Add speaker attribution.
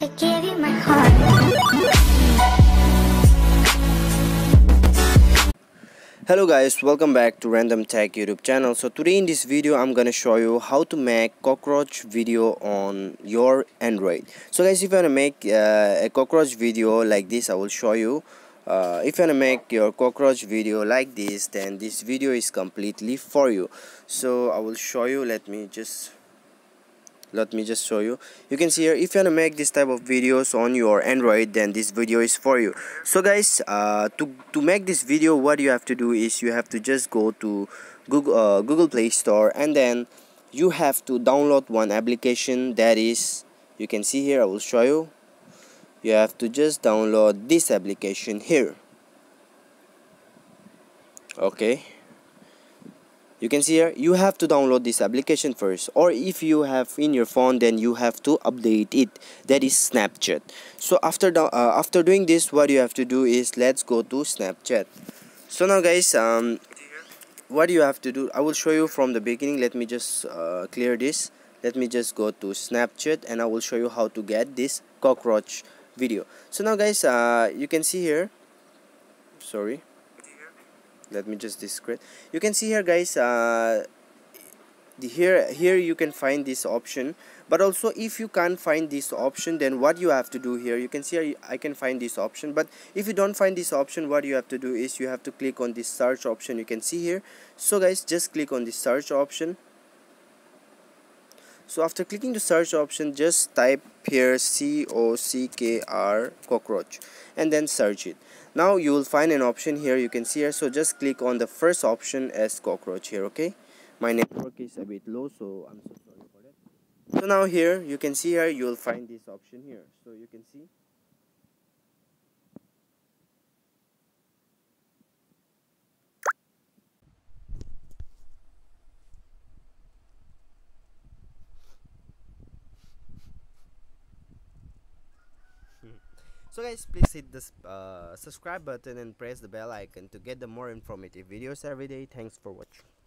Speaker 1: I my heart.
Speaker 2: hello guys. Welcome back to random tech youtube channel. So today in this video i'm gonna show you how to make cockroach video on your android. So guys if you want to make uh, a cockroach video like this i will show you. Uh, if you want to make your cockroach video like this then this video is completely for you. So i will show you. Let me just let me just show you. You can see here if you want to make this type of videos on your android then this video is for you. So guys uh, to to make this video what you have to do is you have to just go to google uh, google play store and then you have to download one application that is you can see here i will show you. You have to just download this application here. Okay you can see here you have to download this application first or if you have in your phone then you have to update it. That is snapchat. So after uh, after doing this what you have to do is let's go to snapchat. So now guys um what you have to do i will show you from the beginning. Let me just uh, clear this. Let me just go to snapchat and i will show you how to get this cockroach video. So now guys uh, you can see here. Sorry let me just discreet you can see here guys uh, the here here you can find this option. But also if you can't find this option then what you have to do here you can see I can find this option. But if you don't find this option what you have to do is you have to click on this search option you can see here. So guys just click on the search option. So after clicking the search option just type here c-o-c-k-r cockroach and then search it now you will find an option here. You can see here. So just click on the first option as cockroach here okay? My network is a bit low so i'm so sorry for that. So now here you can see here you will find this option here. So you can see so guys please hit the uh, subscribe button and press the bell icon to get the more informative videos every day. Thanks for watching